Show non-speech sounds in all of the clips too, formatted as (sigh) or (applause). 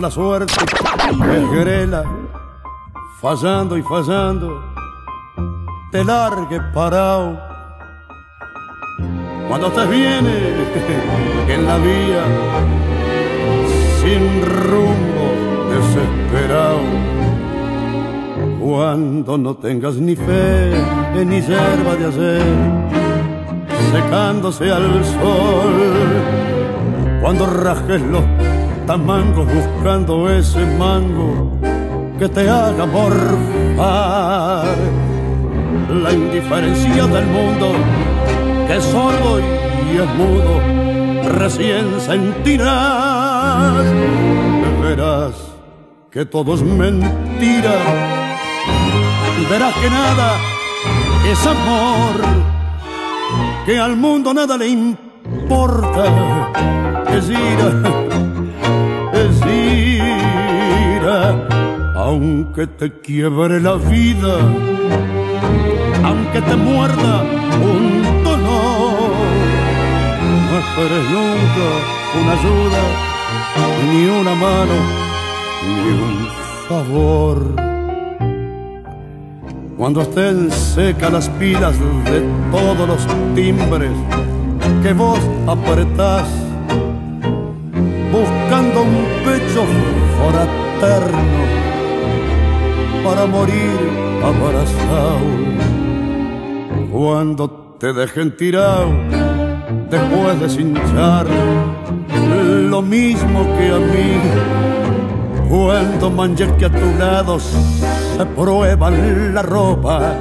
la suerte es grela, fallando y fallando, te largue parado. Cuando te viene (laughs) en la vía, sin rumbo, desesperado. Cuando no tengas ni fe ni yerba de hacer, secándose al sol. Cuando rajes los tamangos buscando ese mango que te haga morfar. La indiferencia del mundo que es sordo y es mudo, recién sentirás. Verás que todo es mentira, verás que nada es amor, que al mundo nada le importa, es ira, aunque te quiebre la vida, aunque te muerda un no esperes nunca una ayuda, ni una mano, ni un favor. Cuando estén secas las pilas de todos los timbres que vos apretás, buscando un pecho fraterno para morir abrazado. Cuando te dejen tirado después de cinchar lo mismo que a mí. Cuando manches que a tu lado se prueba la ropa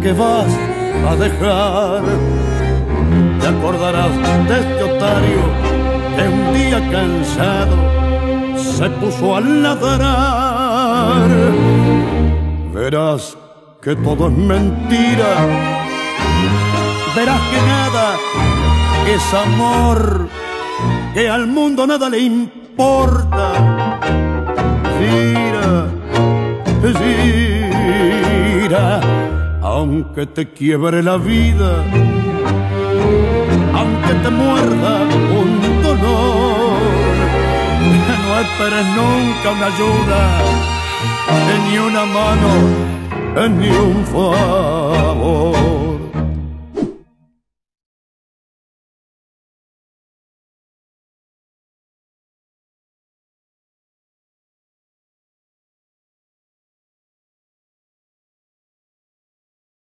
que vas a dejar, te acordarás de este otario que un día cansado se puso a ladrar. Verás que todo es mentira, verás que nada es amor, que al mundo nada le importa. Gira, gira, aunque te quiebre la vida, aunque te muerda un dolor, (laughs) no esperes nunca una ayuda, ni una mano, ni un favor.